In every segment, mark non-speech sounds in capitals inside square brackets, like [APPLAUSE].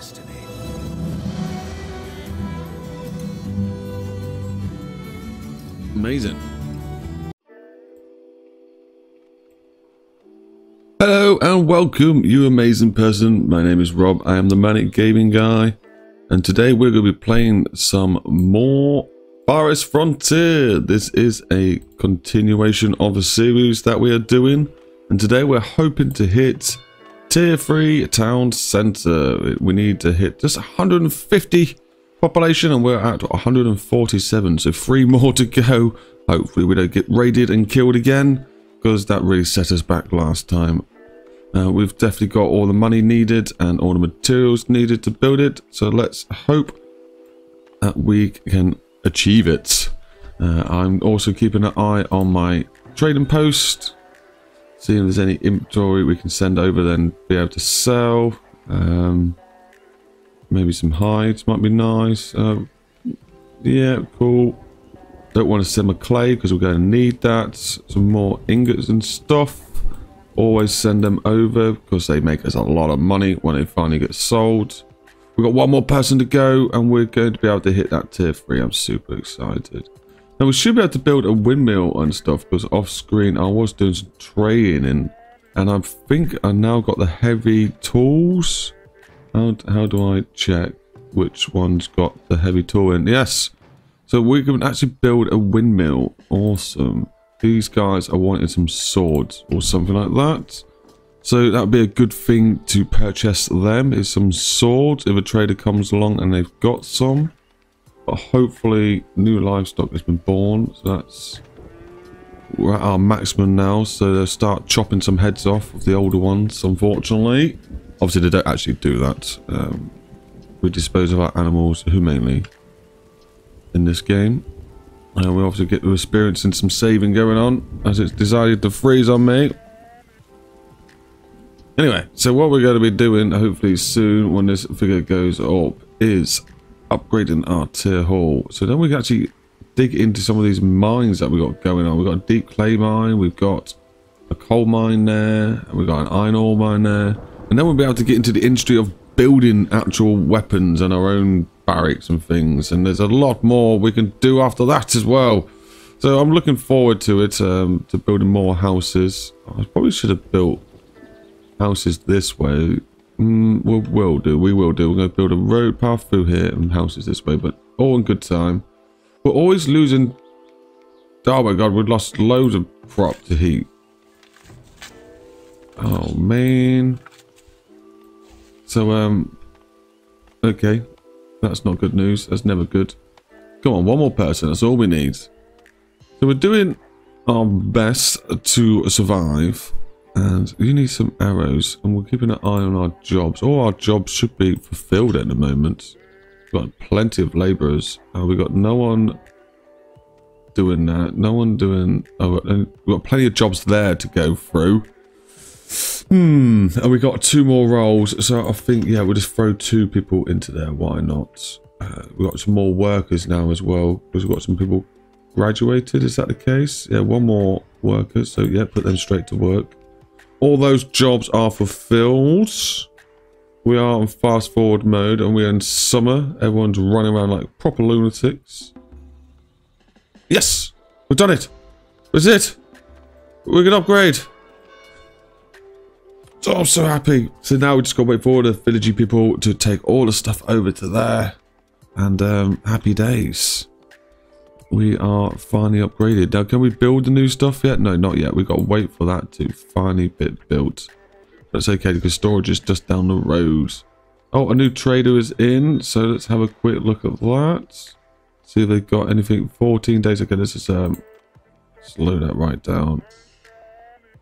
destiny. Amazing. Hello and welcome, you amazing person. My name is Rob. I am the Manic Gaming Guy. And today we're going to be playing some more Farthest Frontier. This is a continuation of a series that we are doing. And today we're hoping to hit Tier 3 Town Centre. We need to hit just 150 population and we're at 147. So three [LAUGHS] more to go. Hopefully we don't get raided and killed again because that really set us back last time. Uh, we've definitely got all the money needed and all the materials needed to build it. So let's hope that we can achieve it. Uh, I'm also keeping an eye on my trading post. See if there's any inventory we can send over then be able to sell. Um, maybe some hides might be nice. Uh, yeah, cool. Don't want to send my clay because we're going to need that. Some more ingots and stuff. Always send them over because they make us a lot of money when they finally get sold. We've got one more person to go and we're going to be able to hit that tier 3. I'm super excited. Now we should be able to build a windmill and stuff because off screen I was doing some training and I think I now got the heavy tools. How, how do I check which one's got the heavy tool in? Yes. So we can actually build a windmill. Awesome. These guys are wanting some swords or something like that. So that would be a good thing to purchase them is some swords if a trader comes along and they've got some. But hopefully new livestock has been born. So that's we're at our maximum now. So they'll start chopping some heads off of the older ones, unfortunately. Obviously they don't actually do that. Um, we dispose of our animals humanely in this game. Uh, we obviously get to experiencing some saving going on as it's decided to freeze on me. Anyway, so what we're going to be doing hopefully soon when this figure goes up is upgrading our tier hall. So then we can actually dig into some of these mines that we've got going on. We've got a deep clay mine, we've got a coal mine there, and we've got an iron ore mine there. And then we'll be able to get into the industry of building actual weapons and our own barracks and things. And there's a lot more we can do after that as well. So I'm looking forward to it, um, to building more houses. I probably should have built houses this way. Mm, we will do, we will do. We're going to build a road path through here and houses this way, but all in good time. We're always losing... Oh my god, we've lost loads of crop to heat. Oh man. So, um... Okay. That's not good news. That's never good. Come on, one more person. That's all we need. So we're doing our best to survive. And you need some arrows. And we're keeping an eye on our jobs. All our jobs should be fulfilled at the moment. We've got plenty of labourers. Uh, we've got no one doing that. No one doing... Oh, we've got plenty of jobs there to go through. Hmm, and we got two more roles, so I think, yeah, we'll just throw two people into there, why not? Uh, we've got some more workers now as well, because we've got some people graduated, is that the case? Yeah, one more worker, so yeah, put them straight to work. All those jobs are fulfilled. We are on fast forward mode, and we're in summer. Everyone's running around like proper lunatics. Yes! We've done it! That's it! We can upgrade! So I'm so happy. So now we just got to wait for the villagey people to take all the stuff over to there. And um, happy days. We are finally upgraded. Now, can we build the new stuff yet? No, not yet. We've got to wait for that to finally be built. That's okay because storage is just down the road. Oh, a new trader is in. So let's have a quick look at that. See if they've got anything. 14 days. Okay, this is... um, slow that right down.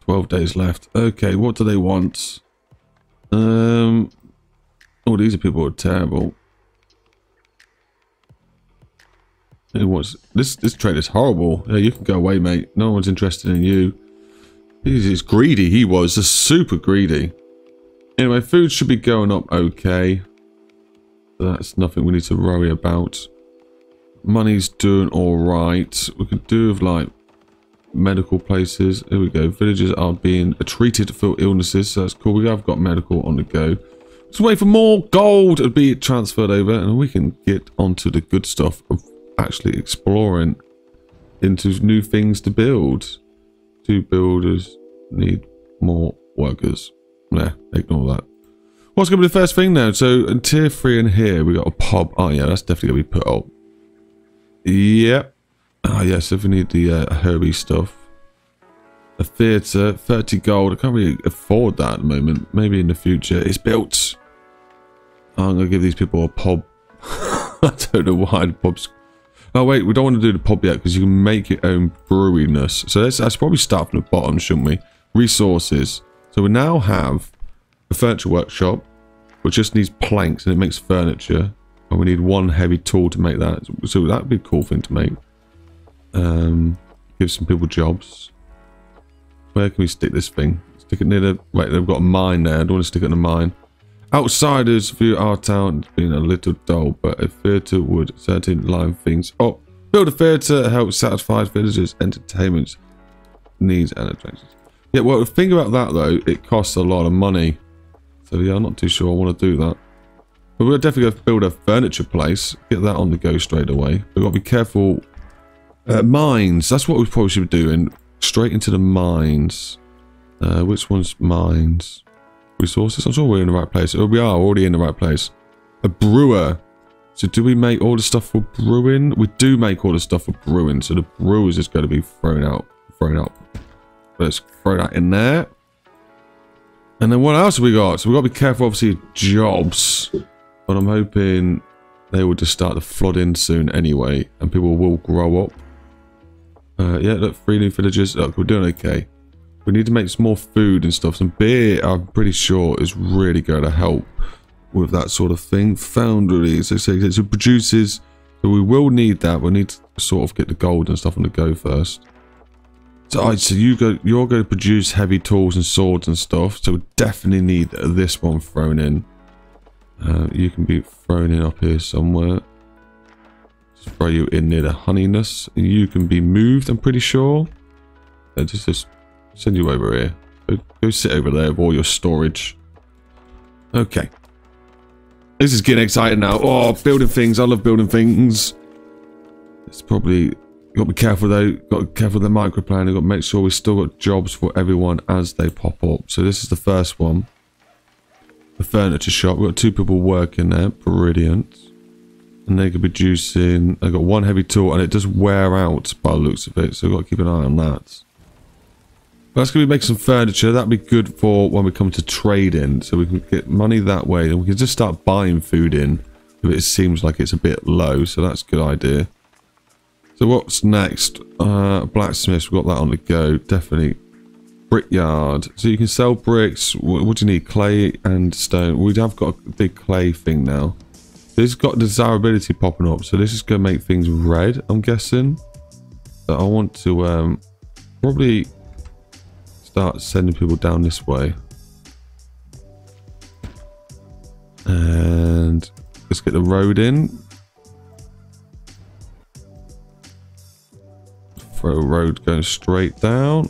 12 days left. Okay, what do they want? Um, oh, these are people are terrible. It was this this trade is horrible. Yeah, you can go away, mate. No one's interested in you. He's greedy. He was just super greedy. Anyway, food should be going up okay. That's nothing we need to worry about. Money's doing all right. We could do with like medical places. Here we go. Villagers are being treated for illnesses, so that's cool. We have got medical on the go. Just wait for more gold to be transferred over and we can get onto the good stuff of actually exploring into new things to build. Two builders need more workers. Nah, ignore that. What's going to be the first thing now? So in tier 3 in here, we got a pub. Oh yeah, that's definitely going to be put up. Yep. Ah yes, if we need the uh, Herbie stuff. A theatre, 30 gold. I can't really afford that at the moment. Maybe in the future. It's built. I'm going to give these people a pub. [LAUGHS] I don't know why pub's... Oh, wait. We don't want to do the pub yet because you can make your own brewiness. So let's, let's probably start from the bottom, shouldn't we? Resources. So we now have a furniture workshop, which just needs planks and it makes furniture. And we need one heavy tool to make that. So that'd be a cool thing to make. Um, give some people jobs. Where can we stick this thing? Stick it near the... Wait, they've got a mine there. I don't want to stick it in a mine. Outsiders view our town being a little dull, but a theatre would certainly line things up. Build a theatre to help satisfy villagers' entertainment needs and attractions. Yeah, well, the thing about that, though, it costs a lot of money. So, yeah, I'm not too sure I want to do that. But we're definitely going to build a furniture place. Get that on the go straight away. We've got to be careful. Uh, mines. That's what we probably should be doing straight into the mines. Uh, which one's mines? Resources? I'm sure we're in the right place. We are already in the right place. A brewer. So do we make all the stuff for brewing? We do make all the stuff for brewing. So the brewers is going to be thrown out. Thrown out. Let's throw that in there. And then what else have we got? So we've got to be careful, obviously, jobs. But I'm hoping they will just start to flood in soon anyway. And people will grow up. Uh, yeah, look, three new villages. Look, we're doing okay. We need to make some more food and stuff. Some beer, I'm pretty sure, is really going to help with that sort of thing. Foundry, so, so, produces. So we will need that. We need to sort of get the gold and stuff on the go first. So, so you go, you're going to produce heavy tools and swords and stuff. So we definitely need this one thrown in. Uh, you can be thrown in up here somewhere throw you in near the honeyness. You can be moved, I'm pretty sure. Uh, just, just send you over here. Go, go sit over there with all your storage. Okay. This is getting exciting now. Oh, building things. I love building things. It's probably... Got to be careful though. Got to be careful with the microplan. Got to make sure we still got jobs for everyone as they pop up. So this is the first one. The furniture shop. We've got two people working there. Brilliant and they could be producing. I've got one heavy tool and it does wear out by the looks of it, so I've got to keep an eye on that. That's going to be making some furniture. That'd be good for when we come to trading, so we can get money that way, and we can just start buying food in if it seems like it's a bit low. So that's a good idea. So what's next? Uh, blacksmiths, we've got that on the go. Definitely. Brickyard. So you can sell bricks. What do you need? Clay and stone. We have got a big clay thing now. This has got desirability popping up, so this is going to make things red, I'm guessing. I want to um, probably start sending people down this way. And let's get the road in. Throw a road going straight down.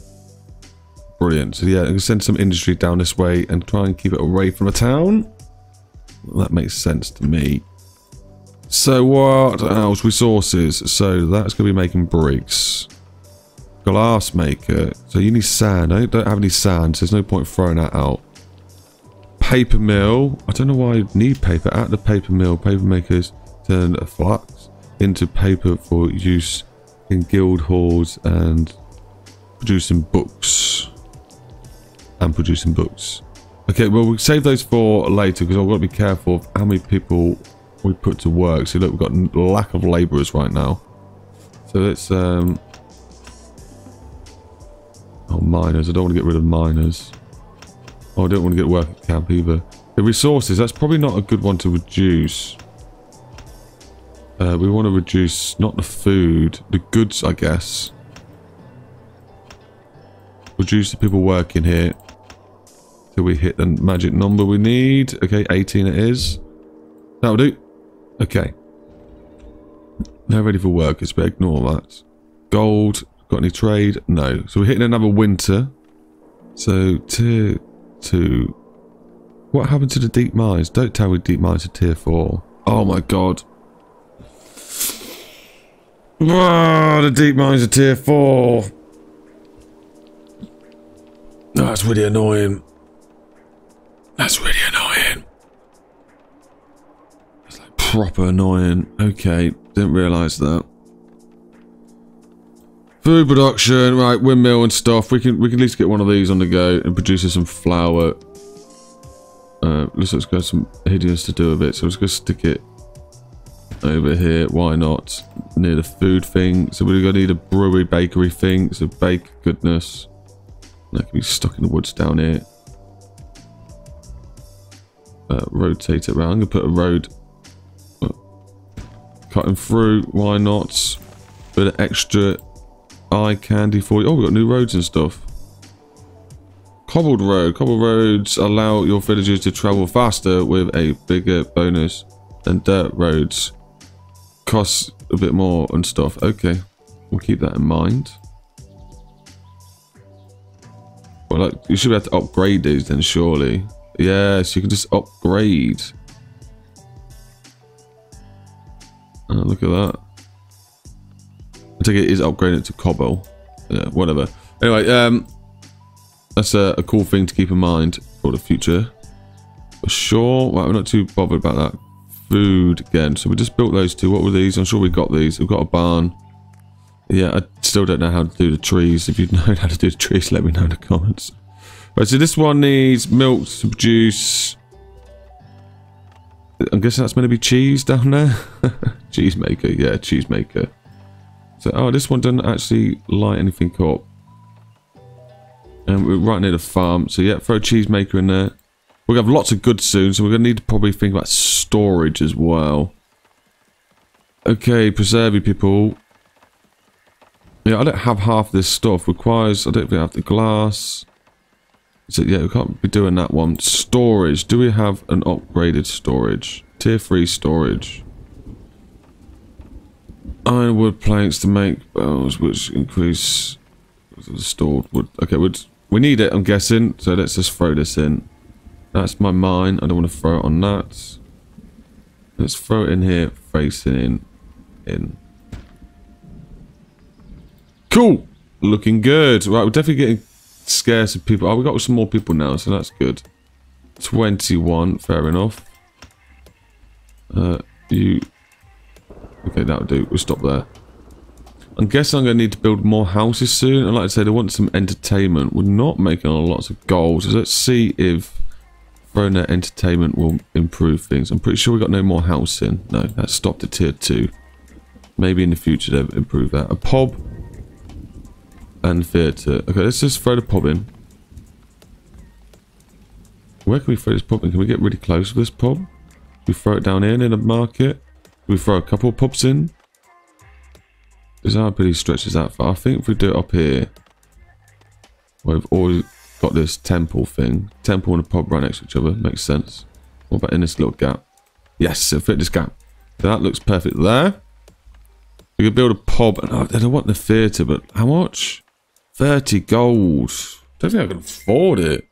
Brilliant. So yeah, send some industry down this way and try and keep it away from the town. That makes sense to me. So what else? Resources. So that's going to be making bricks. Glass maker. So you need sand. I don't have any sand, so there's no point throwing that out. Paper mill. I don't know why I need paper. At the paper mill, paper makers turn a flax into paper for use in guild halls and producing books. And producing books. Okay, well, we'll save those for later because I've got to be careful of how many people we put to work. See, look, we've got lack of labourers right now. So let's... Um... Oh, miners. I don't want to get rid of miners. Oh, I don't want to get work at camp either. The resources, that's probably not a good one to reduce. Uh, we want to reduce, not the food, the goods, I guess. Reduce the people working here. Till we hit the magic number we need. Okay, 18 it is. That'll do. Okay. Now ready for workers, but ignore that. Gold. Got any trade? No. So we're hitting another winter. So tier two. What happened to the deep mines? Don't tell me deep mines are tier 4. Oh my god. Oh, the deep mines are tier 4. that's really annoying. That's really annoying. That's like proper annoying. Okay, didn't realise that. Food production, right, windmill and stuff. We can we can at least get one of these on the go and produce some flour. Uh, looks like it's got some hideous to do with it, so let's go stick it over here. Why not? Near the food thing. So we're gonna need a brewery bakery thing. So bake goodness. That can be stuck in the woods down here. Uh, rotate it around. I'm gonna put a road uh, cutting through. Why not? Bit of extra eye candy for you. Oh, we've got new roads and stuff. Cobbled road. Cobbled roads allow your villagers to travel faster with a bigger bonus than dirt roads. Costs a bit more and stuff. Okay, we'll keep that in mind. Well, like, you should be able to upgrade these then, surely. Yes, you can just upgrade. Oh, look at that. I think it is upgrading to cobble. Yeah, whatever. Anyway, um, that's a, a, cool thing to keep in mind for the future. For sure. Right, we're not too bothered about that. Food again. So we just built those two. What were these? I'm sure we got these. We've got a barn. Yeah, I still don't know how to do the trees. If you [LAUGHS] know how to do the trees, let me know in the comments. Right, so this one needs milk to produce... I'm guessing that's going to be cheese down there. [LAUGHS] cheese maker, yeah, cheese maker. So, oh, this one doesn't actually light anything up. And we're right near the farm. So, yeah, throw a cheese maker in there. We're going to have lots of goods soon, so we're going to need to probably think about storage as well. Okay, preserve you people. Yeah, I don't have half this stuff. Requires, I don't think I have the glass. So, yeah, we can't be doing that one. Storage. Do we have an upgraded storage? Tier 3 storage. Ironwood planks to make bows, which increase the stored wood. Okay, wood. We need it, I'm guessing. So let's just throw this in. That's my mine. I don't want to throw it on that. Let's throw it in here, facing in. In. Cool. Looking good. Right, we're definitely getting scarce of people. Oh, we got some more people now, so that's good. 21, fair enough. Uh, you Okay, that'll do. We'll stop there. I'm guessing I'm going to need to build more houses soon. And like I said, I want some entertainment. We're not making lots of goals. So let's see if that entertainment will improve things. I'm pretty sure we got no more housing. No, that stopped at tier 2. Maybe in the future they'll improve that. A pub and theatre. Okay, let's just throw the pub in. Where can we throw this pub in? Can we get really close to this pub? We throw it down here in the market we throw a couple of pubs in? Because our ability stretches that far. I think if we do it up here, we've always got this temple thing. Temple and a pub right next to each other. Makes sense. What about in this little gap? Yes, it'll fit this gap. So that looks perfect there. We could build a pub. And, I don't want the theatre, but how much? 30 gold. Don't think I can afford it.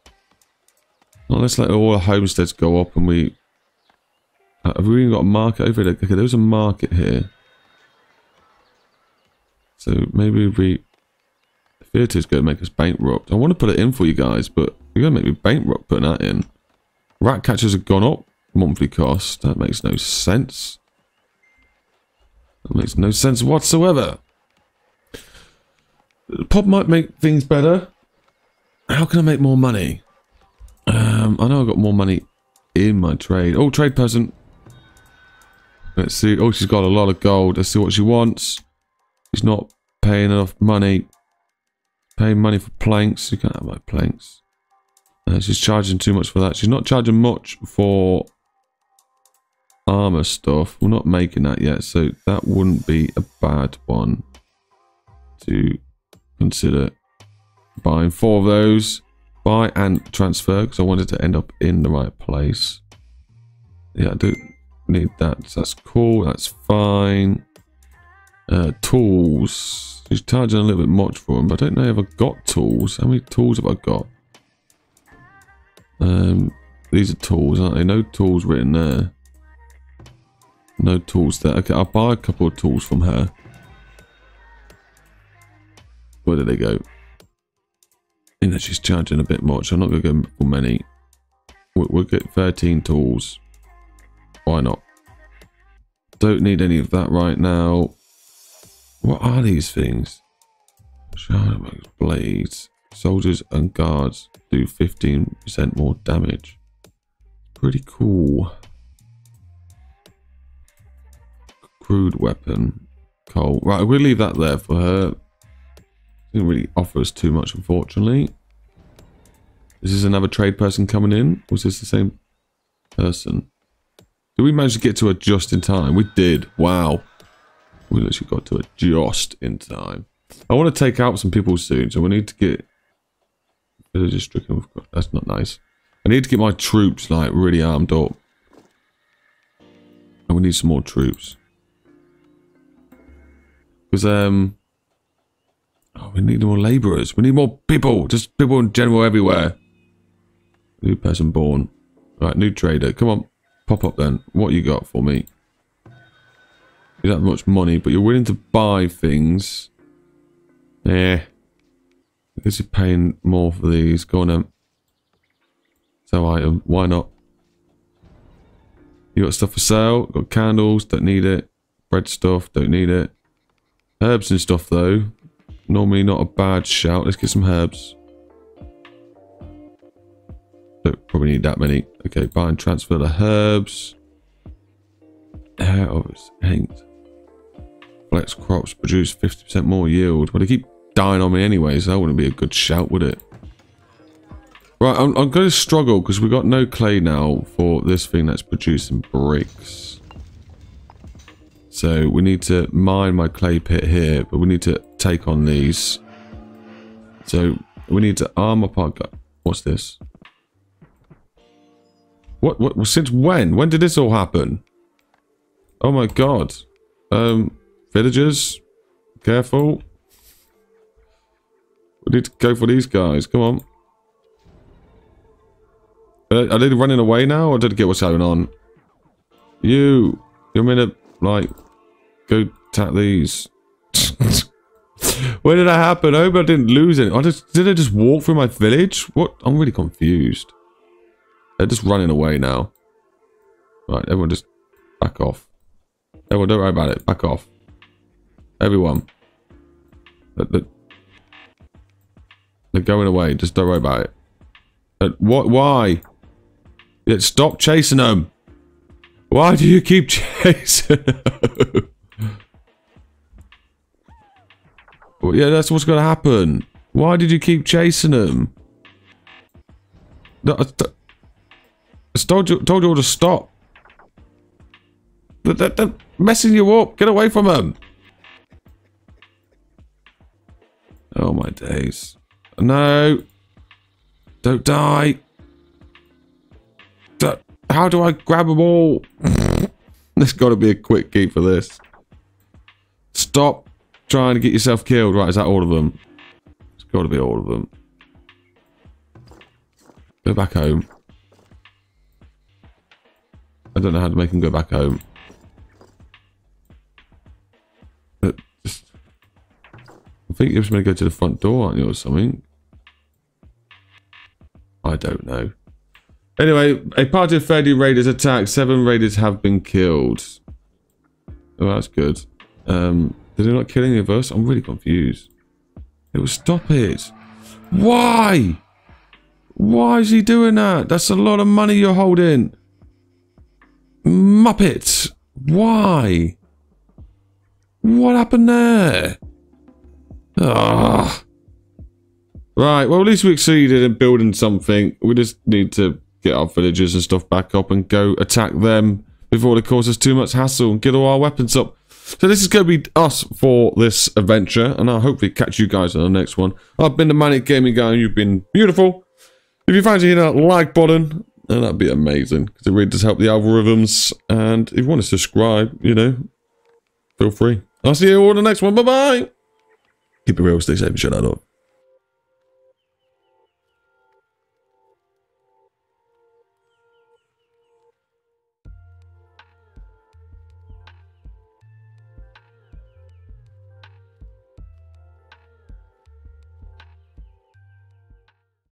Let's let all the homesteads go up and we uh, have we even got a market over there? Okay, there's a market here. So maybe we... Theatre is going to make us bankrupt. I want to put it in for you guys, but you're going to make me bankrupt putting that in. Rat catchers have gone up. Monthly cost. That makes no sense. That makes no sense whatsoever. Pop might make things better. How can I make more money? Um, I know I've got more money in my trade. Oh, trade person. Let's see. Oh, she's got a lot of gold. Let's see what she wants. She's not paying enough money. Paying money for planks. You can't have my planks. Uh, she's charging too much for that. She's not charging much for armor stuff. We're not making that yet, so that wouldn't be a bad one to consider buying four of those. Buy and transfer, because I wanted to end up in the right place. Yeah, I do need that. That's cool. That's fine. Uh, tools. He's charging a little bit much for them, but I don't know if I've got tools. How many tools have I got? Um, these are tools, aren't they? No tools written there. No tools there. Okay, I'll buy a couple of tools from her. Where did they go? You know, she's charging a bit much. I'm not going to go for many. We'll, we'll get 13 tools. Why not? Don't need any of that right now. What are these things? Blades. Soldiers and guards do 15% more damage. Pretty cool. Crude weapon. Coal. Right, we'll leave that there for her. Didn't really offer us too much, unfortunately. Is this another trade person coming in? Was this the same person? Did we manage to get to it just in time? We did. Wow. We literally got to it just in time. I want to take out some people soon, so we need to get stricken. That's not nice. I need to get my troops like really armed up. And we need some more troops. Because um oh, we need more labourers. We need more people. Just people in general everywhere. New person born. Right, new trader. Come on. Pop up then. What you got for me? You don't have much money, but you're willing to buy things. Yeah. Guess you're paying more for these. Go on then. So item. Why not? You got stuff for sale. Got candles. Don't need it. Bread stuff. Don't need it. Herbs and stuff though. Normally not a bad shout. Let's get some herbs. Don't probably need that many. Okay, buy and transfer the herbs. Hair of hanged. Flax crops produce 50% more yield. Well, they keep dying on me anyway, so that wouldn't be a good shout, would it? Right, I'm, I'm going to struggle because we've got no clay now for this thing that's producing bricks. So we need to mine my clay pit here, but we need to take on these. So we need to arm up our... What's this? What, what, since when? When did this all happen? Oh my god. Um, villagers, careful. We need to go for these guys. Come on. Uh, are they running away now, or did I get what's going on? You, you're to, like, go tap these. [LAUGHS] Where did that happen? I hope I didn't lose it. I just, did I just walk through my village? What? I'm really confused. They're just running away now. Right, everyone just back off. Everyone, don't worry about it. Back off. Everyone. They're, going away. Just don't worry about it. Uh, what? Why? Yeah, stop chasing them. Why do you keep [LAUGHS] chasing them? well, yeah, that's what's going to happen. Why did you keep chasing them? I told you, told you all to stop. They're, they're messing you up. Get away from them. Oh my days. No. Don't die. How do I grab them all? [LAUGHS] There's got to be a quick key for this. Stop trying to get yourself killed. Right, is that all of them? It's got to be all of them. Go back home. I don't know how to make him go back home. But just, I think you're just going to go to the front door, aren't you, or something? I don't know. Anyway, a party of 30 raiders attacked. Seven raiders have been killed. Oh, that's good. Um, did they not kill any of us? I'm really confused. It was stop it. Why? Why is he doing that? That's a lot of money you're holding. Muppet! Why? What happened there? Ah. Right, well at least we succeeded in building something. We just need to get our villagers and stuff back up and go attack them before they cause us too much hassle and get all our weapons up. So this is going to be us for this adventure, and I'll hopefully catch you guys on the next one. I've been the Manic Gaming Guy, and you've been beautiful. If you fancy hitting that like button, and that'd be amazing because it really does help the algorithms. And if you want to subscribe, you know, feel free. I'll see you all in the next one. Bye bye. Keep it real, stay safe, and shut that up.